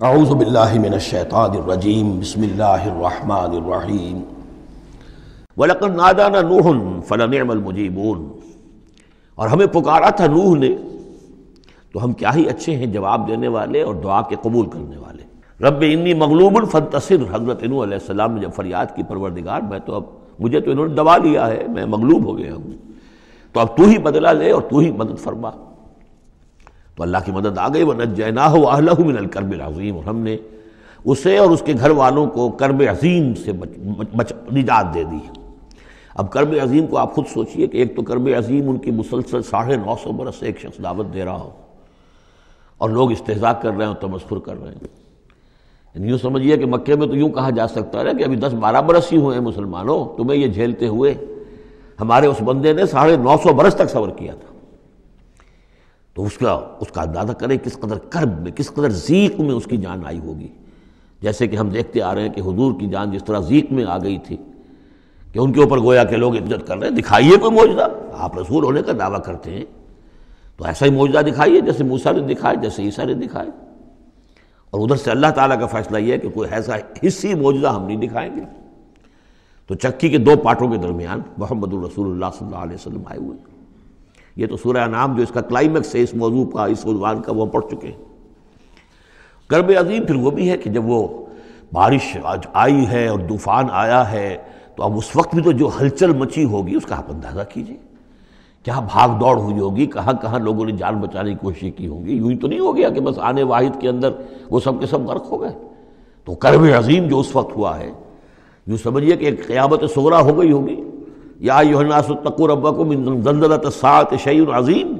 आउज़बिल्लिमिनशैतानिर्रजीम बिस्मिल्लाहिर्रहमानिर्रहीम वलक़द नादाना नूहन फलनिअमल और हमें पुकारा था नूह ने तो हम क्या ही अच्छे हैं जवाब देने वाले और दुआ के कबूल करने वाले। रब इन्नी मगलूबन फतसिर, हज़रत सलाम ने जब फरियाद की, परवरदिगार, मैं तो अब, मुझे तो इन्होंने दबा लिया है, मैं मगलूब हो गया हूँ। तो अब तू ही बदला ले और तू ही मदद फरमा। तो अल्लाह की मदद आ गई, वह नजैना हो मिनल करब अजीम। और हमने उसे और उसके घर वालों को करब अजीम से निजात दे दी अब करब अजीम को आप खुद सोचिए कि एक तो करब अजीम उनकी मुसलसल साढ़े नौ सौ बरस से एक शख्स दावत दे रहा हो, और लोग इस्तेजा कर रहे हैं तमस्फुर कर रहे हैं। यूँ समझिए कि मक्के में तो यूँ कहा जा सकता है कि अभी दस बारह बरस ही हुए हैं मुसलमानों, तुम्हें ये झेलते हुए, हमारे उस बंदे ने साढ़े नौ सौ बरस तक सबर किया था। तो उसका उसका अंदाज़ा करें किस कदर कर्ब में, किस कदर जीक में उसकी जान आई होगी। जैसे कि हम देखते आ रहे हैं कि हुजूर की जान जिस तरह जीक में आ गई थी कि उनके ऊपर गोया के लोग इज़्ज़त कर रहे हैं, दिखाइए कोई मौजदा। आप रसूल होने का दावा करते हैं। तो ऐसा ही मौजदा दिखाइए, जैसे मूसा ने दिखाए जैसे ईसा ने दिखाए और उधर से अल्लाह ताला का फैसला यह है कि कोई ऐसा हिस्सी मौजदा हम नहीं दिखाएँगे। तो चक्की के दो पार्टों के दरमियान मोहम्मद रसूल वसल्लम आए हुए। ये तो सूर्य नाम जो इसका क्लाइमेक्स है, इस मौजू का, इस उजवान का, वो पढ़ चुके हैं। गर्ब अजीम फिर वो भी है कि जब वो बारिश आज आई है और तूफ़ान आया है तो अब उस वक्त भी तो जो हलचल मची होगी, उसका आप अंदाज़ा कीजिए। क्या भाग दौड़ हुई होगी? कहाँ कहाँ लोगों ने जान बचाने की कोशिश की होगी? यूँ तो नहीं हो गया कि बस आने वाहिद के अंदर वो सब के सब गर्क हो गए? तो कर्ब अजीम जो उस वक्त हुआ है, यूँ समझिए कि एक क़यामत सगरा हो गई होगी। या योनासतकुरबकुमत सात शैन अजीम।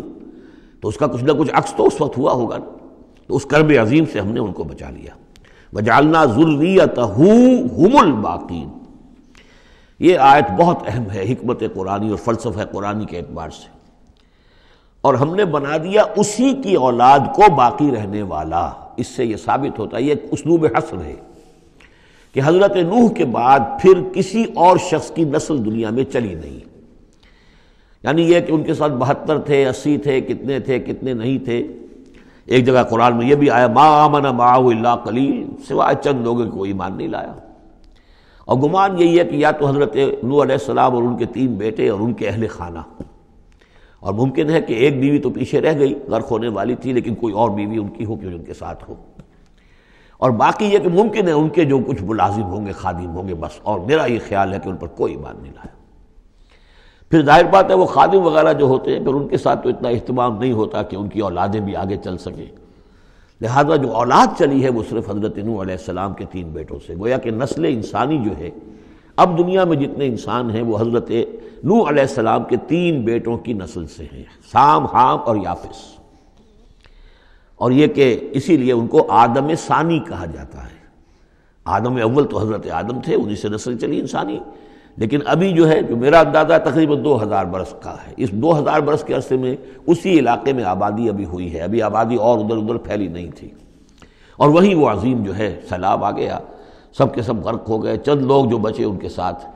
तो उसका कुछ ना कुछ अक्स तो उस वक्त हुआ होगा ना। तो उस कर्ब अजीम से हमने उनको बचा लिया। वजालना जुर्रियत हुमुल बाकीन। ये आयत बहुत अहम है हमत कुरानी और फ़लसफ़ कुरानी के एतबार से। और हमने बना दिया उसी की औलाद को बाकी रहने वाला। इससे यह साबित होता है, ये उसलूब हसर है। कि हज़रत नूह के बाद फिर किसी और शख्स की नस्ल दुनिया में चली नहीं। यानी यह कि उनके साथ बहत्तर थे, अस्सी थे, कितने थे, कितने नहीं थे। एक जगह कुरान में यह भी आया, मा आमना माला कलील सिवाय चंद लोगों को ईमान नहीं लाया। और गुमान यही है कि या तो हज़रत नू सलाम और उनके तीन बेटे और उनके अहल खाना। और मुमकिन है कि एक बीवी तो पीछे रह गई, गर्क होने वाली थी, लेकिन कोई और बीवी उनकी हो कि उनके साथ हो। और बाकी ये कि मुमकिन है उनके जो कुछ मुलाजिम होंगे, खादिम होंगे, बस और मेरा ये ख्याल है कि उन पर कोई ईमान नहीं लाया। फिर ज़ाहिर बात है वो खादिम वगैरह जो होते हैं, फिर उनके साथ तो इतना अहतमाम नहीं होता कि उनकी औलादें भी आगे चल सकें। लिहाजा जो औलाद चली है, वो सिर्फ़ हज़रत नू सलाम के तीन बेटों से। गोया कि नस्ल इंसानी जो है, अब दुनिया में जितने इंसान हैं, वो हज़रत नू सलाम के तीन बेटों की नस्ल से हैं, साम, हाम और याफिस। और ये कि इसीलिए उनको आदम सानी कहा जाता है। आदम अव्वल तो हज़रत आदम थे, उन्हीं से नस्ल चली इंसानी। लेकिन अभी जो है, जो मेरा अंदाज़ा तकरीबन दो हज़ार बरस का है। इस दो हज़ार बरस के अरसे में उसी इलाके में आबादी अभी हुई है। अभी आबादी और उधर उधर फैली नहीं थी। और वहीं वो अजीम जो है, सैलाब आ गया। सब के सब गर्क हो गए। चंद लोग जो बचे उनके साथ।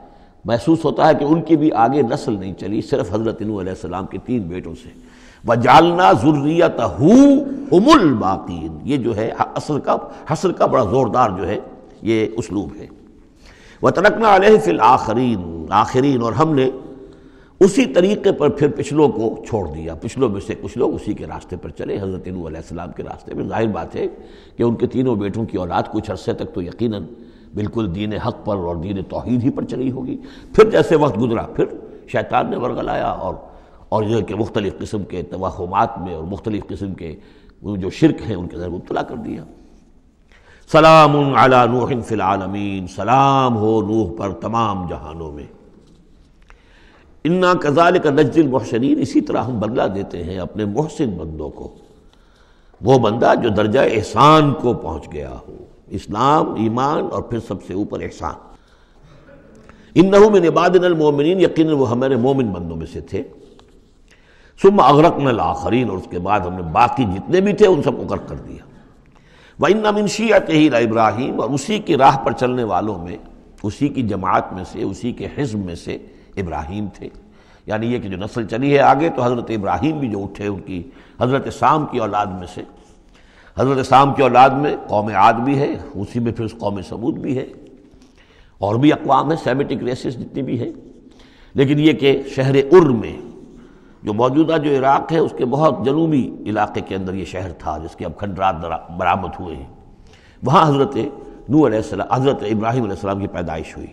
महसूस होता है कि उनकी भी आगे नस्ल नहीं चली, सिर्फ़ हज़रत नूसम के तीन बेटों से। व जालना जुर्रियत हुमुल बाकीन ये जो है असर का, हसर का बड़ा ज़ोरदार जो है, ये उसलूब है। व तरकना अलहफ़िल आखरीन आखरीन, और हमने उसी तरीके पर फिर पिछलों को छोड़ दिया। पिछलों में से कुछ लोग उसी के रास्ते पर चले, हज़रत नूसम के रास्ते में। ज़ाहिर बात है कि उनके तीनों बेटों की औलाद कुछ अरसे तक तो यकीन बिल्कुल दीन हक पर और दीन तोहहीद ही पर चली होगी। फिर जैसे वक्त गुजरा, फिर शैतान ने वर्गलाया और और यह कि मुख्तलिफ़ किस्म के तवाहमात में और मुख्तलिफ़ किस्म के जो शिरक हैं उनके अंदर मुबतला कर दिया। सलाम अला नूह फ़िलआलमीन सलाम हो नूह पर तमाम जहानों में। इन्ना कज़ाल का मोहसरीन इसी तरह हम बदला देते हैं अपने मोहसिन बंदों को। वो बंदा जो दर्जा एहसान को पहुँच गया हो। इस्लाम, ईमान और फिर सबसे ऊपर एहसान। इन नहू में नबादिन मोमिन वो हमारे मोमिन बंदों में से थे। सुम अगरक नल आखरीन और उसके बाद हमने बाकी जितने भी थे, उन सबको गर्क कर दिया। व इन नमिनशियत ही इब्राहिम, और उसी की राह पर चलने वालों में, उसी की जमात में से, उसी के हिज्ब में से इब्राहिम थे। यानी ये कि जो नस्ल चली है आगे तो हज़रत इब्राहिम भी जो उठे, उनकी हज़रत शाम की औलाद में से। हज़रत शाम की औलाद में कौम आद भी है, उसी में फिर कौम सबूत भी है। और भी अकवाम है, सेमेटिक रेसिस जितनी भी है। लेकिन ये कि शहर उर्र में जो मौजूदा जो इराक है, उसके बहुत जनूबी इलाके के अंदर ये शहर था, जिसके अब खंडरात बरामद हुए हैं। वहाँ हज़रत नू हज़रत इब्राहिम की पैदाइश हुई।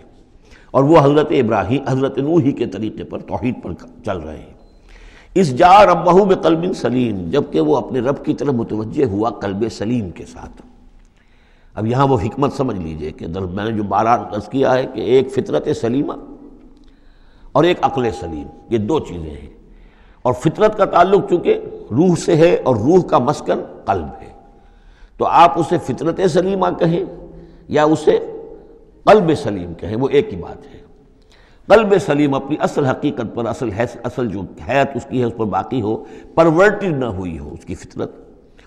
और वो हज़रत इब्राहिम, हज़रत नू ही के तरीके पर तोहहीद पर चल रहे हैं। इस जा रबहू में कलबिन सलीम, जबकि वो अपने रब की तरफ़ मुतवजह हुआ कल्ब सलीम के साथ। अब यहाँ वो हमत समझ लीजिए कि मैंने जो बारह अर्ज़ किया है कि एक फितरत सलीमा और एक अकल सलीम, ये दो चीज़ें हैं। और फितरत का ताल्लुक चूँकि रूह से है और रूह का मस्कन कल्ब है। तो आप उसे फितरत सलीमा कहें या उसे कल्ब सलीम कहें, वो एक ही बात है। कल्ब सलीम अपनी असल हकीकत पर, असल है असल जो हैत उसकी है, उस पर बाकी हो परवर्टेड ना हुई हो उसकी फितरत।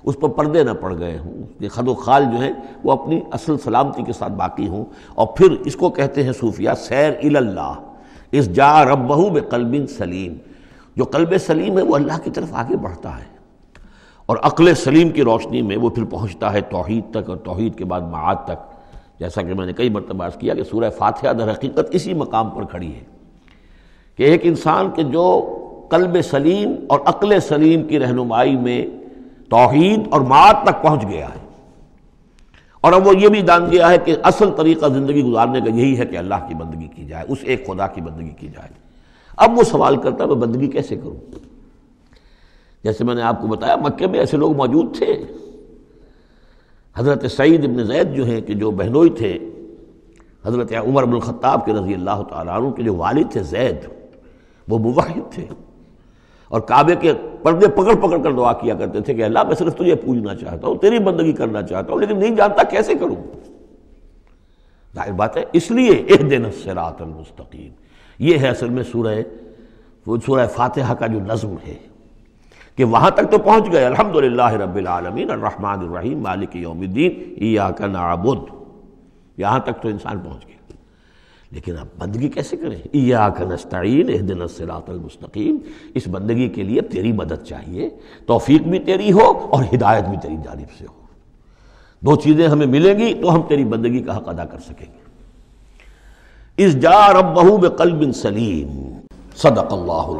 उस पर पर्दे ना पड़ गए हों, उसके खदो खाल जो है, वो अपनी असल सलामती के साथ बाकी हों। और फिर इसको कहते हैं सूफिया, सैर इल्लाह इस जा रबहू में कलबिन सलीम। जो कल्ब सलीम है, वो अल्लाह की तरफ़ आगे बढ़ता है। और अकल सलीम की रोशनी में वो फिर पहुँचता है तोहहीद तक और तोहहीद के बाद माद तक। जैसा कि मैंने कई मरतबा किया कि सूर्य फातिहा दर हकीकत इसी मकाम पर खड़ी है कि एक इंसान के जो कल्ब सलीम और अकल सलीम की रहनुमाई में तोहहीद और माद तक पहुँच गया है। और अब वो ये भी जान गया है कि असल तरीका ज़िंदगी गुजारने का यही है कि अल्लाह की बंदगी की जाए, उस एक खुदा की बंदगी की जाए। अब वो सवाल करता मैं बंदगी कैसे करूँ? जैसे मैंने आपको बताया, मक्के में ऐसे लोग मौजूद थे। हज़रत सईद इबन जैद जो हैं कि जो बहनोई थे, हज़रत उमर अब्दुलख़त्ताब के रज़ी अल्लाह तु के जो वालिद थे, जैद, वो मुवाहिद थे। और काबे के पर्दे पकड़ पकड़ कर दुआ किया करते थे कि अल्लाह, मैं सिर्फ़ तुझे पूजना चाहता हूँ, तेरी बंदगी करना चाहता हूँ, लेकिन नहीं जानता कैसे करूँ। ज़ाहिर बात है, इसलिए एह दिन मुस्तकीम। ये है असल में सूरह, वो सूरह फातिहा का जो नज्म है, कि वहाँ तक तो पहुँच गए। आलमीन अर्रहमान रहीम मालिक यौमिद्दीन, इयाक नाबुद। यहाँ तक तो इंसान पहुँच गया। लेकिन अब बंदगी कैसे करें? इयाक नस्तीन दिन मुस्तकीम। इस बंदगी के लिए तेरी मदद चाहिए। तौफीक भी तेरी हो और हिदायत भी तेरी जानब से हो। दो चीज़ें हमें मिलेंगी तो हम तेरी बंदगी का हक अदा कर सकेंगे। इस जा रब बहू बिन सलीम। सदक अल्लाह